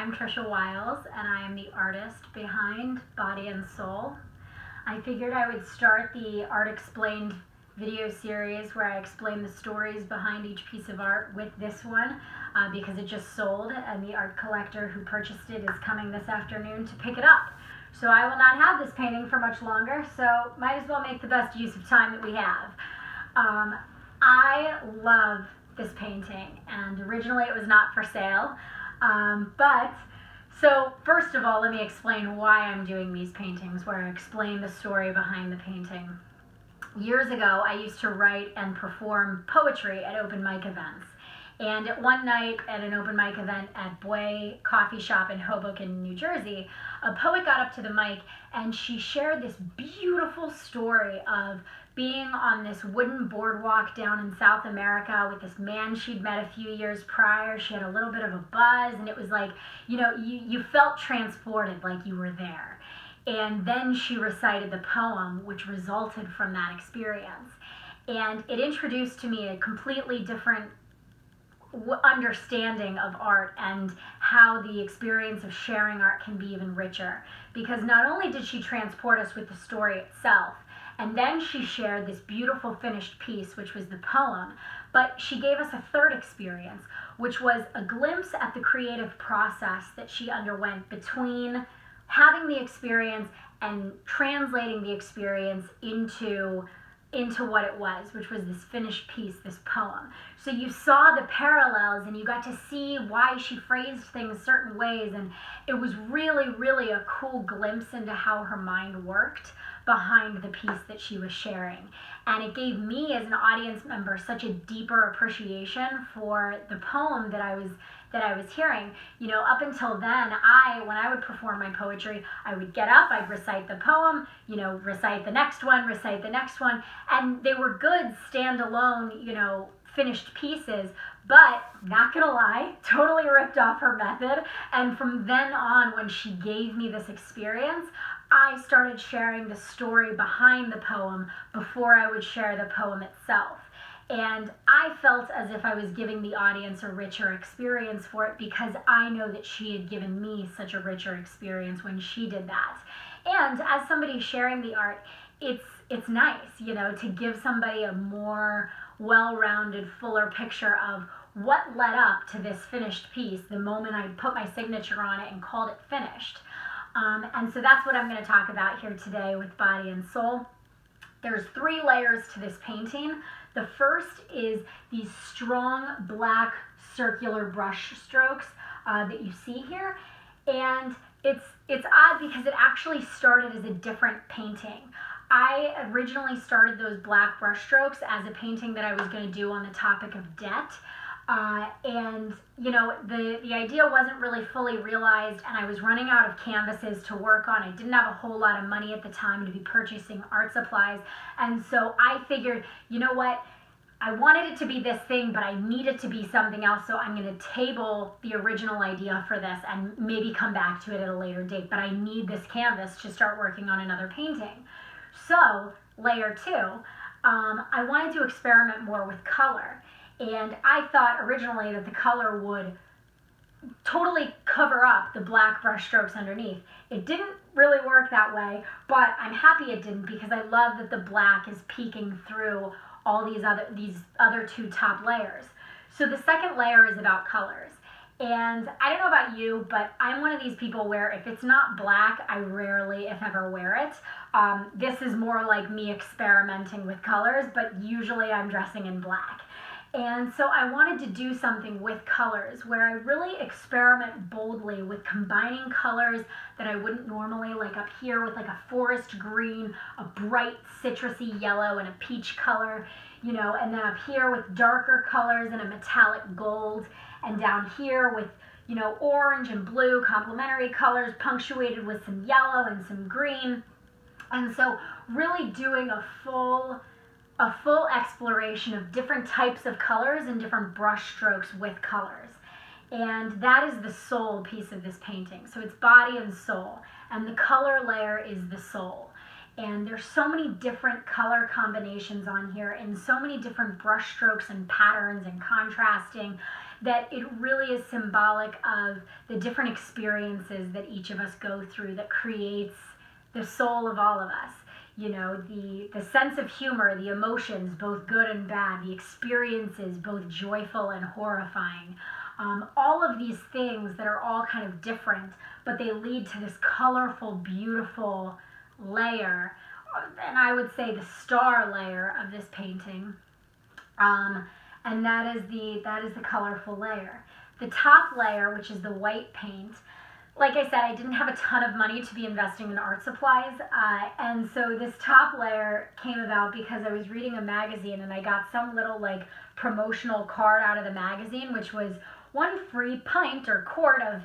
I'm Trisha Wiles, and I am the artist behind Body and Soul. I figured I would start the Art Explained video series where I explain the stories behind each piece of art with this one uh, because it just sold, and the art collector who purchased it is coming this afternoon to pick it up. So I will not have this painting for much longer, so might as well make the best use of time that we have. Um, I love this painting, and originally it was not for sale. Um, but, so first of all, let me explain why I'm doing these paintings, where I explain the story behind the painting. Years ago, I used to write and perform poetry at open mic events. And one night at an open mic event at Bwè Coffee Shop in Hoboken, New Jersey, a poet got up to the mic and she shared this beautiful story of being on this wooden boardwalk down in South America with this man she'd met a few years prior. She had a little bit of a buzz, and it was like, you know, you, you felt transported like you were there. And then she recited the poem, which resulted from that experience. And it introduced to me a completely different understanding of art and how the experience of sharing art can be even richer. Because not only did she transport us with the story itself, and then she shared this beautiful finished piece, which was the poem. But she gave us a third experience, which was a glimpse at the creative process that she underwent between having the experience and translating the experience into into what it was, which was this finished piece, this poem. So you saw the parallels and you got to see why she phrased things certain ways. And it was really, really a cool glimpse into how her mind worked behind the piece that she was sharing. And it gave me, as an audience member, such a deeper appreciation for the poem that I was that I was hearing. You know, up until then, I, when I would perform my poetry, I would get up, I'd recite the poem, you know, recite the next one, recite the next one, and they were good standalone, you know, finished pieces, but not gonna lie, totally ripped off her method. And from then on, when she gave me this experience, I started sharing the story behind the poem before I would share the poem itself. And I felt as if I was giving the audience a richer experience for it because I know that she had given me such a richer experience when she did that. And as somebody sharing the art, it's it's nice, you know, to give somebody a more well-rounded, fuller picture of what led up to this finished piece the moment I put my signature on it and called it finished. Um, and so that's what I'm going to talk about here today with Body and Soul. There's three layers to this painting. The first is these strong black circular brush strokes uh, that you see here. And it's, it's odd because it actually started as a different painting. I originally started those black brush strokes as a painting that I was going to do on the topic of debt. Uh, and you know the the idea wasn't really fully realized and i was running out of canvases to work on. I didn't have a whole lot of money at the time to be purchasing art supplies. And so i figured you know what? I wanted it to be this thing but i need it to be something else so i'm going to table the original idea for this and maybe come back to it at a later date. But i need this canvas to start working on another painting. So layer two um, i wanted to experiment more with color and I thought originally that the color would totally cover up the black brush strokes underneath. It didn't really work that way, but I'm happy it didn't because I love that the black is peeking through all these other these other two top layers. So the second layer is about colors. And I don't know about you, but I'm one of these people where if it's not black, I rarely, if ever, wear it. Um, this is more like me experimenting with colors, but usually I'm dressing in black. And so I wanted to do something with colors where I really experiment boldly with combining colors that I wouldn't normally, like up here with like a forest green, a bright citrusy yellow, and a peach color, you know, and then up here with darker colors and a metallic gold, and down here with, you know, orange and blue complementary colors punctuated with some yellow and some green. And so really doing a full a full exploration of different types of colors and different brush strokes with colors. And that is the soul piece of this painting. So it's body and soul. And the color layer is the soul. And there's so many different color combinations on here and so many different brush strokes and patterns and contrasting that it really is symbolic of the different experiences that each of us go through that creates the soul of all of us you know the the sense of humor the emotions both good and bad the experiences both joyful and horrifying. Um, all of these things that are all kind of different but they lead to this colorful beautiful layer. And i would say the star layer of this painting. Um, and that is the that is the colorful layer. The top layer which is the white paint like I said, I didn't have a ton of money to be investing in art supplies. Uh, and so this top layer came about because I was reading a magazine and I got some little like promotional card out of the magazine, which was one free pint or quart of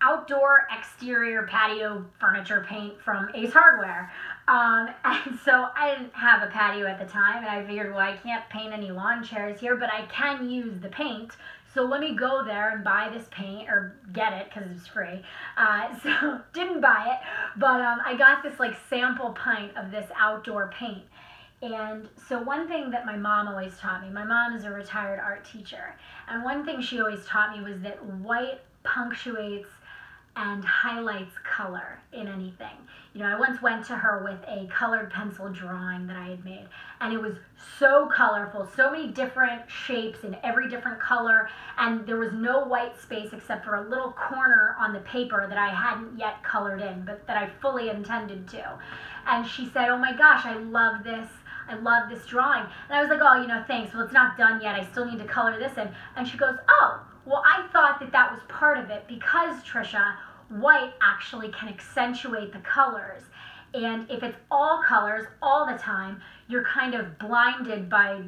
outdoor exterior patio furniture paint from Ace Hardware. Um, and so I didn't have a patio at the time, and I figured, well, I can't paint any lawn chairs here, but I can use the paint. So let me go there and buy this paint or get it because it's free. Uh, so didn't buy it, but um, I got this like sample pint of this outdoor paint. And so one thing that my mom always taught me, my mom is a retired art teacher, and one thing she always taught me was that white punctuates and highlights color in anything. You know, I once went to her with a colored pencil drawing that I had made, and it was so colorful, so many different shapes in every different color, and there was no white space except for a little corner on the paper that I hadn't yet colored in, but that I fully intended to. And she said, Oh my gosh, I love this. I love this drawing. And I was like, Oh, you know, thanks. Well, it's not done yet. I still need to color this in. And she goes, Oh, well, I thought that that was part of it because, Trisha, white actually can accentuate the colors. And if it's all colors all the time, you're kind of blinded by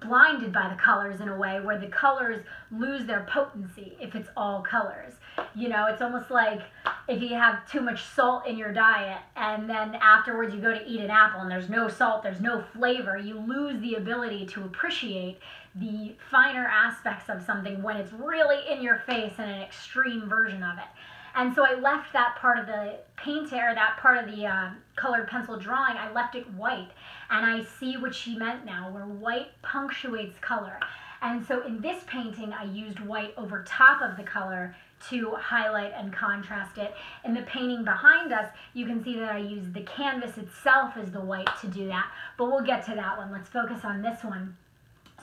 blinded by the colors in a way where the colors lose their potency if it's all colors. You know, it's almost like if you have too much salt in your diet and then afterwards you go to eat an apple and there's no salt, there's no flavor, you lose the ability to appreciate the finer aspects of something when it's really in your face and an extreme version of it. And so I left that part of the paint or that part of the uh, colored pencil drawing, I left it white. And I see what she meant now, where white punctuates color. And so in this painting, I used white over top of the color to highlight and contrast it. In the painting behind us, you can see that I used the canvas itself as the white to do that, but we'll get to that one. Let's focus on this one.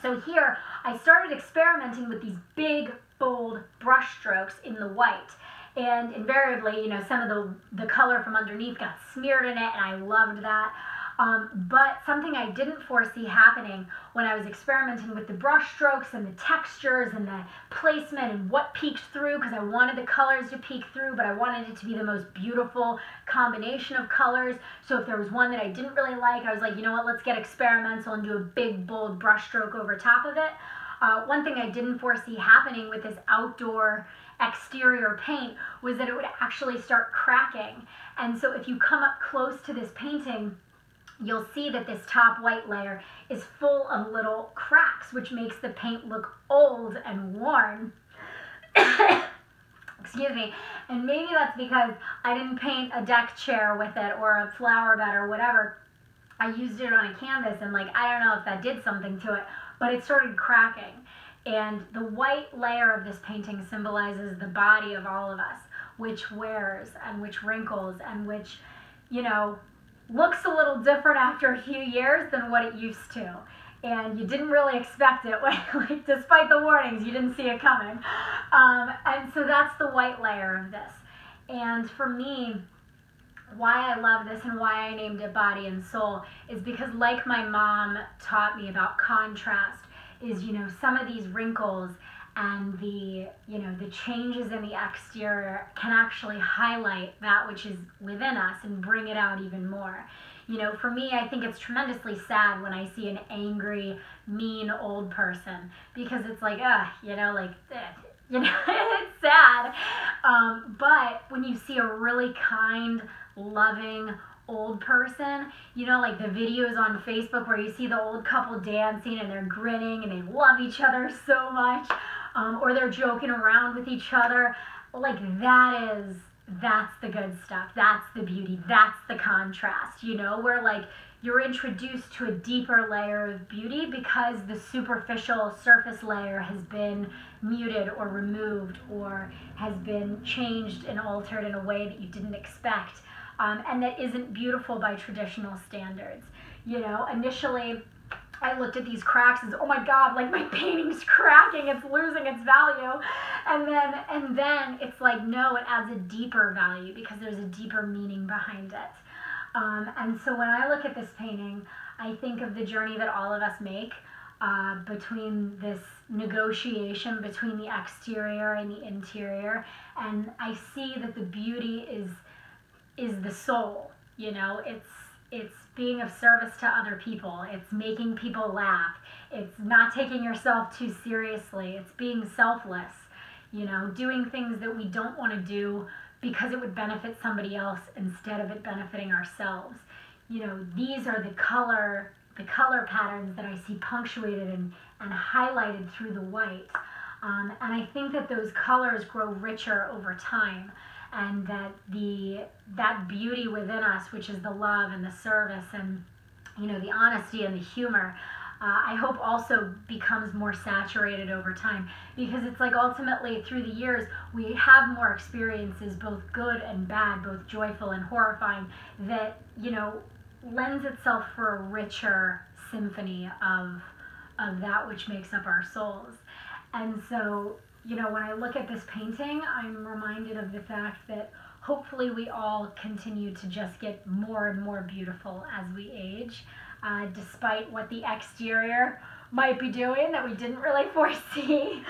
So here, I started experimenting with these big, bold brush strokes in the white. And invariably, you know, some of the, the color from underneath got smeared in it, and I loved that. Um, but something I didn't foresee happening when I was experimenting with the brush strokes and the textures and the placement and what peeked through because I wanted the colors to peek through, but I wanted it to be the most beautiful combination of colors. So if there was one that I didn't really like, I was like, you know what, let's get experimental and do a big, bold brush stroke over top of it. Uh, one thing I didn't foresee happening with this outdoor exterior paint was that it would actually start cracking. And so if you come up close to this painting, you'll see that this top white layer is full of little cracks, which makes the paint look old and worn. Excuse me. And maybe that's because I didn't paint a deck chair with it or a flower bed or whatever. I used it on a canvas and like, I don't know if that did something to it, but it started cracking. And the white layer of this painting symbolizes the body of all of us, which wears and which wrinkles and which, you know, looks a little different after a few years than what it used to. And you didn't really expect it, like, despite the warnings, you didn't see it coming. Um, and so that's the white layer of this. And for me, why I love this and why I named it Body and Soul is because, like my mom taught me about contrast, is you know some of these wrinkles and the you know the changes in the exterior can actually highlight that which is within us and bring it out even more you know for me i think it's tremendously sad when i see an angry mean old person because it's like ah you know like you know it's sad um, but when you see a really kind loving old person. You know, like the videos on Facebook where you see the old couple dancing and they're grinning and they love each other so much, um, or they're joking around with each other. Like that is that's the good stuff. That's the beauty. That's the contrast. You know, where like you're introduced to a deeper layer of beauty because the superficial surface layer has been muted or removed or has been changed and altered in a way that you didn't expect um, and that isn't beautiful by traditional standards. You know, initially I looked at these cracks and oh my god, like my painting's cracking, it's losing its value. And then and then it's like no, it adds a deeper value because there's a deeper meaning behind it. Um, and so when I look at this painting, I think of the journey that all of us make uh, between this negotiation between the exterior and the interior, and I see that the beauty is is the soul. You know, it's it's being of service to other people. It's making people laugh. It's not taking yourself too seriously. It's being selfless. You know, doing things that we don't want to do because it would benefit somebody else instead of it benefiting ourselves. You know, these are the color the color patterns that I see punctuated and, and highlighted through the white. Um, and I think that those colors grow richer over time and that the that beauty within us, which is the love and the service and you know the honesty and the humor, uh, I hope also becomes more saturated over time because it's like ultimately through the years we have more experiences, both good and bad, both joyful and horrifying, that you know lends itself for a richer symphony of of that which makes up our souls. And so you know, when I look at this painting, I'm reminded of the fact that hopefully we all continue to just get more and more beautiful as we age, uh, despite what the exterior might be doing that we didn't really foresee.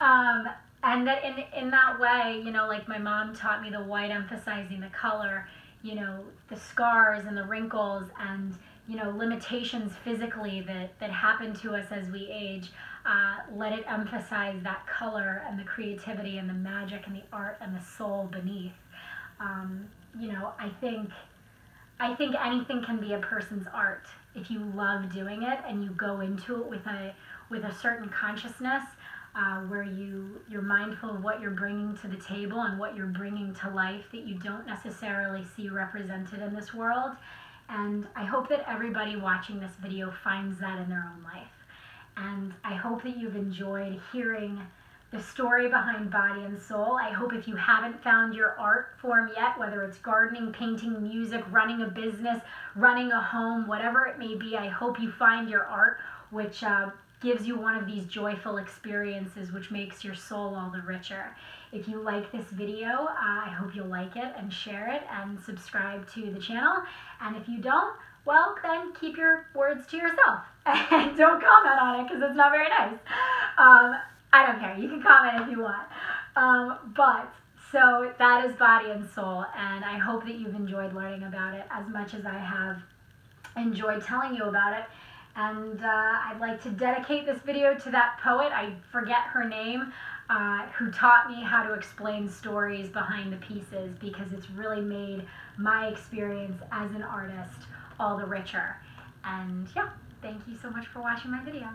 Um, and that in, in that way, you know, like my mom taught me the white emphasizing the color, you know, the scars and the wrinkles and, you know, limitations physically that, that happen to us as we age uh, let it emphasize that color and the creativity and the magic and the art and the soul beneath. Um, you know, I think I think anything can be a person's art if you love doing it and you go into it with a with a certain consciousness uh, where you you're mindful of what you're bringing to the table and what you're bringing to life that you don't necessarily see represented in this world. And I hope that everybody watching this video finds that in their own life. And I hope that you've enjoyed hearing the story behind Body and Soul. I hope if you haven't found your art form yet, whether it's gardening, painting, music, running a business, running a home, whatever it may be, I hope you find your art, which uh, gives you one of these joyful experiences, which makes your soul all the richer. If you like this video, uh, I hope you'll like it and share it and subscribe to the channel. And if you don't, well, then keep your words to yourself and don't comment on it because it's not very nice. Um, I don't care. You can comment if you want. Um, but so that is body and soul, and I hope that you've enjoyed learning about it as much as I have enjoyed telling you about it. And uh, I'd like to dedicate this video to that poet. I forget her name. Uh, who taught me how to explain stories behind the pieces because it's really made my experience as an artist all the richer. And yeah, thank you so much for watching my video.